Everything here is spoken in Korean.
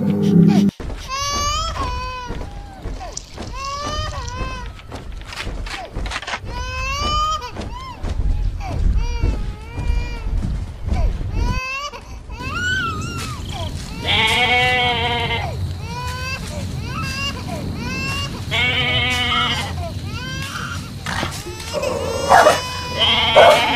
Mm-hmm. Oh.